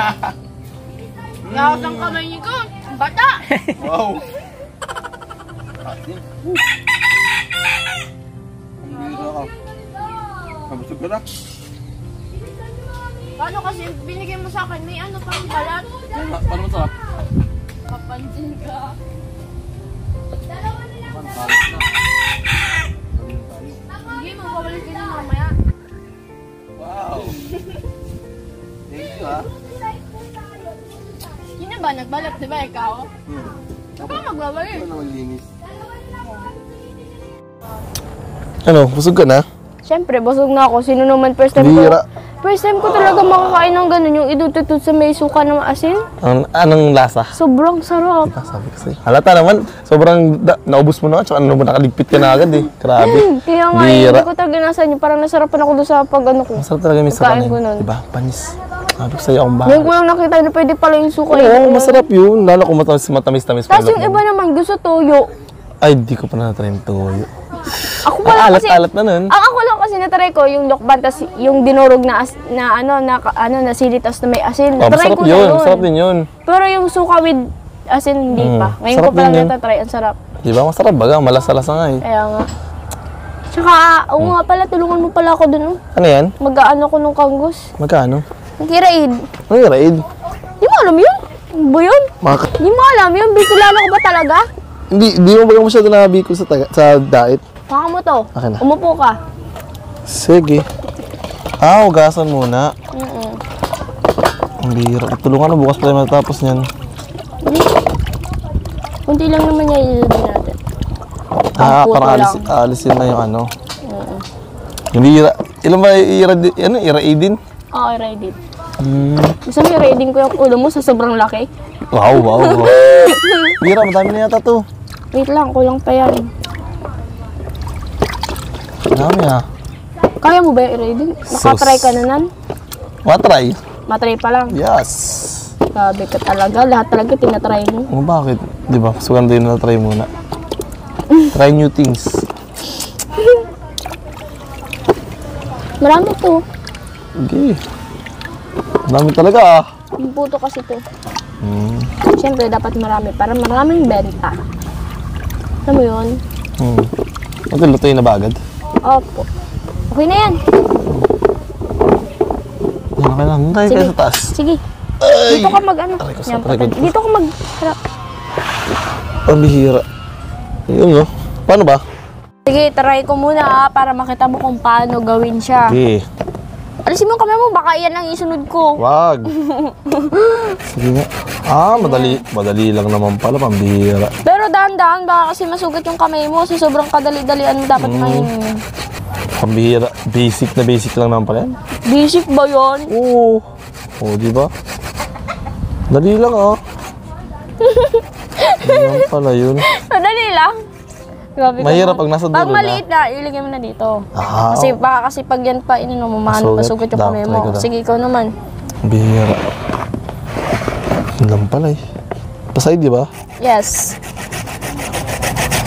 Lakas ang kamay niyo ko. Bata! Wow! Ang bira ka. Kabusog ka na. Paano kasi binigay mo sa akin? May ano pang balat? Pa- Paano masarap? Papansin ka. Pantalit na. Galing tayo. Hindi, magbabalik ka na mamaya. Wow! Thank you ah. Yun ba? Nagbalat, di ba ikaw? Hmm. Saan ka magbabalik? Ito na maglinis. Ano, busog ka na? Siyempre, busog na ako. Sino naman first time Bira. ko? First time ko talaga makakain ng ganun, yung idututut sa may suka ng asin. Ang, anong lasa? Sobrang sarap. Ah, sabi ko sa'yo. Halata naman, sobrang da- naubos mo na, tsaka ano mo, nakaligpit ka na agad eh. Grabe. Kaya nga, eh, hindi ko talaga nasa inyo. Parang nasarapan ako doon sa pag ano ko. Masarap talaga ko sakanin. nun. Diba? Panis. Sabi ko sa'yo akong Ngayon bahay. ko lang nakita na pwede pala yung suka. Oo, eh. masarap yun. Lalo kung matamis, matamis-tamis Tapos yung iba naman gusto toyo. Ay, di ko pa na-try yung toyo. Ako pa lang kasi, Alat-alat na nun. ang ako lang kasi natry ko yung lokban, tas yung dinurog na, as, na ano, na, ano, na sili, tas na may asin. Oh, Natry masarap ko yun. yun. Masarap din yun. Pero yung suka with asin, hindi Mm, pa. Ngayon ko pa lang natatry. Ang sarap. Di ba? Masarap baga. Malasa-lasa nga eh. Kaya nga. Tsaka, oo nga pala, tulungan mo pala ako dun. Oh. Ano yan? Mag-ano ko nung kanggos. Magkano? Ang kiraid. Ano yung raid? Di mo alam yun? Ano ba yun? Di mo alam yun? Bikilala ko ba talaga? Hindi, hindi mo ba masyado nakabiko sa, taga, sa diet? Baka mo to. Akin na. Umupo ka. Sige. Ah, ugasan muna. Mm-mm. Ang bira. Tulungan na bukas pa tayo matapos niyan. Kunti lang naman niya ililagay natin. Ah, puto para alis, lang. alisin na yung ano. Yung bira. Ilan ba ira, ano, ira din? Okay, ready. Hmm. Gusto mo i-raiding ko yung ulo mo sa sobrang laki? Wow, wow, wow. bira, madami na yata to. Wait lang, kulang pa yan. Madami ah. Kaya mo ba yung i-raiding? Nakatry ka na nan? Matry? Matry pa lang. Yes. Sabi ka talaga, lahat talaga tinatry mo. O bakit? Di ba? Mas maganda yun na try muna. Try new things. Marami to. Okay. Madami talaga ah. Yung puto kasi to. Hmm. Siyempre, dapat marami para maraming benta. Alam mo yun? Hmm. Okay, lutuin na ba agad? Opo. Okay na yan. Yan, okay lang. Tayo kayo sa taas. Sige. Ay! Dito ka mag ano. Aray Yan, aray Dito ka mag harap. Ang bihira. Yun oh. Paano ba? Sige, try ko muna ah, para makita mo kung paano gawin siya. Okay. Alisin mo yung kamay mo, baka yan ang isunod ko. Wag. Sige nga. Ah, madali. Madali lang naman pala. Pambihira. Pero dahan-dahan, baka kasi masugat yung kamay mo. Sa sobrang kadali-dalian dapat Mm. mainin. Pambihira. Basic na basic lang naman pala yan. Basic ba yun? Oo. Oo, di ba? Dali lang ah. Dali lang pala yun. Madali lang. Grabe Mahirap pag nasa dulo Pag maliit na, ilagay mo na dito. Ah, Kasi baka kasi pag yan pa, inano mo, maano, Masugat. masugat yung kamay mo. Sige, ikaw naman. Bihira. Yun lang pala eh. Pasay, di ba? Yes.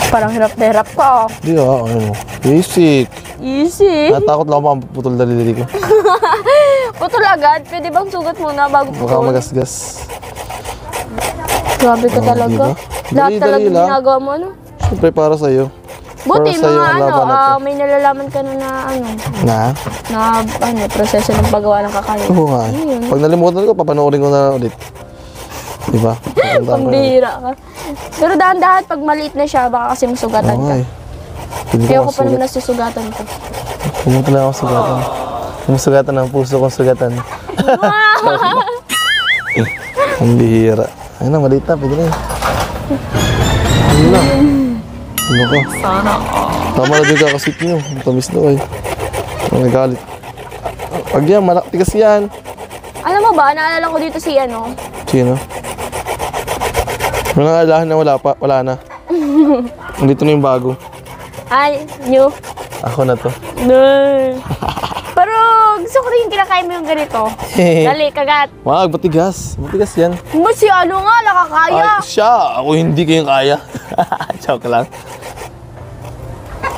Parang hirap na hirap ka. oh. Di ba? Ano? Basic. Easy. Natakot lang ako makaputol daliri ko. Putol agad. Pwede bang sugat muna bago Baka putol? magasgas. Grabe ka Oh, talaga. diba? Lahat Dali-dali talaga lang. ginagawa mo, ano? Siyempre para sa'yo. Buti, Para sa'yo mga ang ano, ah, may nalalaman ka na na, ano, Na? na, ano, proseso ng paggawa ng kakanin. Oo nga. eh. Ano yun? Pag nalimutan ko, papanoorin ko na ulit. Di ba? Pambihira ka. Pero dahan-dahan, pag maliit na siya, baka kasi masugatan Oo ka. eh. Hindi Kaya ko pa naman nasusugatan ko. Pumunta na ako sugatan. Yung sugatan ng puso kong sugatan. Ang bihira. Ayun na, maliit na. Pwede na yun. Ano ka? Sana Tama na din kakasweet nyo. Ang tamis na eh. Ang nagalit. Pag yan, malak tigas yan. Alam mo ba, naalala ko dito si, ano, Sino? Mga alahan na wala pa, wala na. Nandito na yung bago. ay, new. Ako na to. No. Pero gusto ko rin kinakain mo yung ganito. Dali, kagat. Wag, matigas. Matigas yan. Mo si ano nga, nakakaya. Ay, siya! Ako hindi kayong kaya. Joke lang.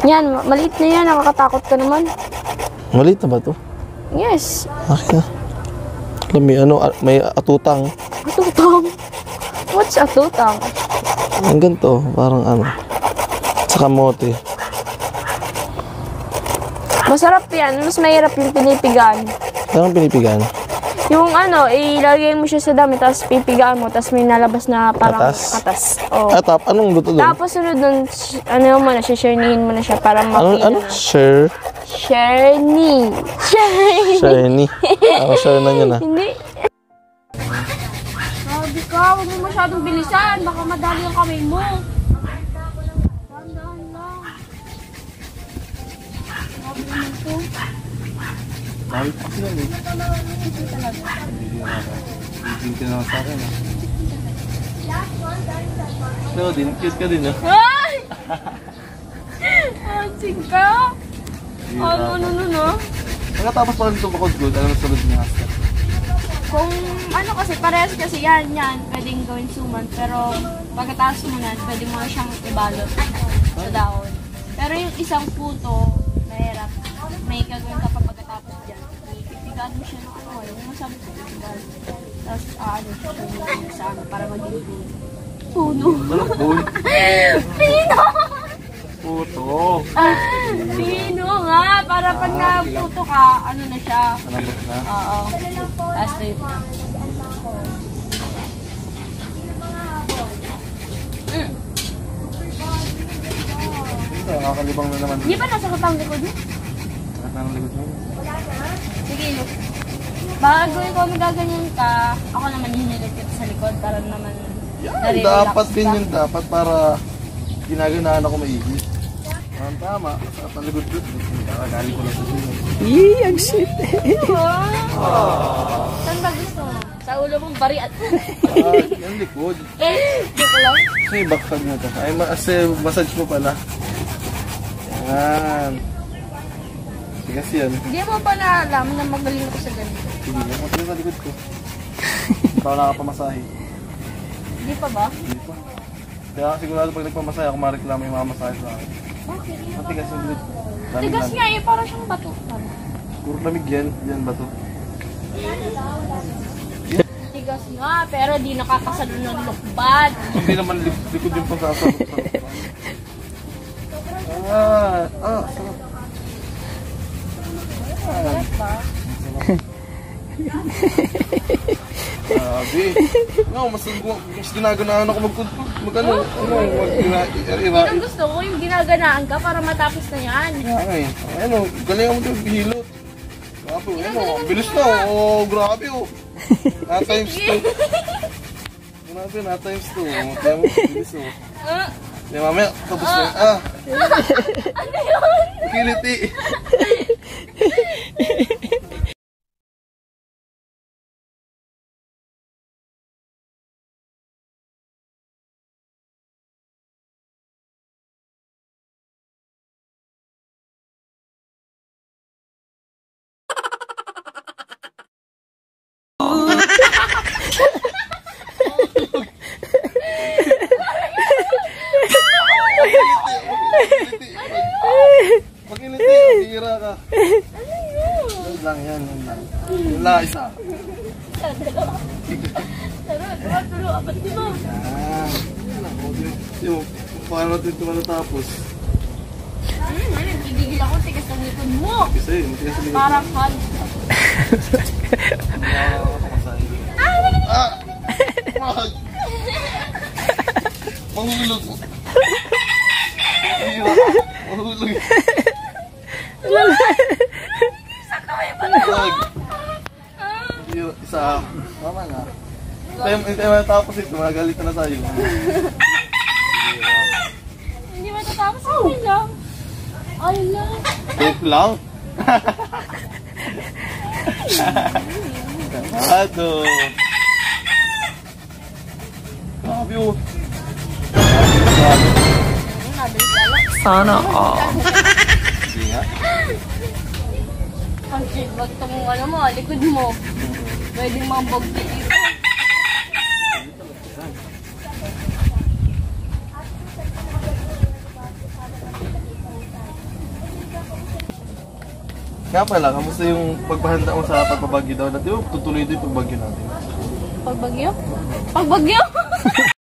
Yan, ma- maliit na yan, nakakatakot ka naman. Maliit na ba to? Yes. Akin na. Alam, may ano, ah, may atutang. Atutang. What's atutang? Ang ganito, parang ano. Sa kamote. Masarap yan. Mas mahirap yung pinipigaan. Parang pinipigan. Yung ano, ilagay mo siya sa dami, tapos pipigaan mo, tapos may nalabas na parang Katas? katas. Oh. Ah, tap, anong luto doon? Tapos sunod sh- ano mo na, share-nihin mo na siya para Ano, mapila ano? Share? Share-ni. Share Shiny. Ako share na niya na. Hindi. Sabi ka, huwag mo masyadong bilisan. Baka madali ang kamay mo. Dahan-dahan lang. Sabi mo po. Kahit ako yan eh. Hindi ka naman sa akin ah. Ikaw din, cute ka din ah. Ay! Ansing ka? Ano, ano, ano, ano? Pagkatapos pa rin ito bakod good, mo sunod niya. Kung ano kasi, parehas kasi yan, yan, pwedeng gawin suman. Pero pagkatapos mo na, pwede mo na siyang ibalot sa dahon. Pero yung isang puto, mahirap. May gagawin ka pa pagkatapos dyan. Mo siya ng ano, yung masabi ko, ipipigan. Tapos, ah, ano, siya sa ano, para maging puno. Puno. Bull? Pino! Puto. Ah, Pino nga, para pag naputo ka, ano na siya. Malambot na. Oo. Tapos straight na. Ito, nakakalibang na naman. Hindi ba nasa katang likod mo? Lahat na ng likod mo. Sige. Bago ikaw magaganyan ka, ako naman hinilipit sa likod para naman Yan, dapat din yun. Dapat para ginaganaan ako maigi. Ang tama. Sa paligod ko. Nakagaling ko lang sa sino. Yee, ang shit. Saan ba gusto mo? Sa ulo mong bariat. Ah, yung likod. Joke lang. Kasi backside mo to. Ay, ma massage mo pala. Yan. Tigas yan. Hindi mo pa na alam na magaling ako sa ganito. Sige, ako tingin sa likod ko. Ikaw nakapamasahe. Hindi pa ba? Hindi pa. Kaya sigurado pag nagpamasahe ako mareklamo yung mga masahe sa akin. Okay. Matigas yung likod. Dami Tigas lang. nga eh, parang siyang bato. Puro lamig yan. Yan ba to? Tigas nga, pero di nakakasalo ng lukbad. Hindi naman lik likod yung pagsasalok sa Ah, ah, Sabi. No, mas, mas ginaganaan ako mag, mag ano, ano, mag, ira, ira, Ang gusto ko, yung ginaganaan ka para matapos na yan. Nga eh. Ano, galing mo yung hilot. Grabe, ano, bilis na. Oh, grabe oh. Na times 2. Grabe, na times 2. Oh, kaya mo, bilis oh. Ah, Di mamaya, tapos na. Ah, ano yun? kiliti. Ka. Yan lang, yan, yan lang. Yan lang, isa. Apat di mo. Yan. Di mo, paano natin ito matatapos? Ano, ako, tigas ng likod mo. Kasi, matigas sa likod. Parang hal. Ah! Wag! Mahulog. Bihira. Mahulog. Wag. Isa. Tama na. Tayo, hindi tayo matapos ito. Magalitan na tayo. Hindi matatapos, okay lang. Ay lang. Joke lang. Ano? Grabe oh. Sana all. Hindi nga. Kasi wag tong ano mo, likod mo. Pwedeng mambog dito. Nga pala, kamusta yung pagbahanda mo sa pagbabagyo daw? Di ba tutuloy din yung pagbagyo natin? Pagbagyo? Pagbagyo?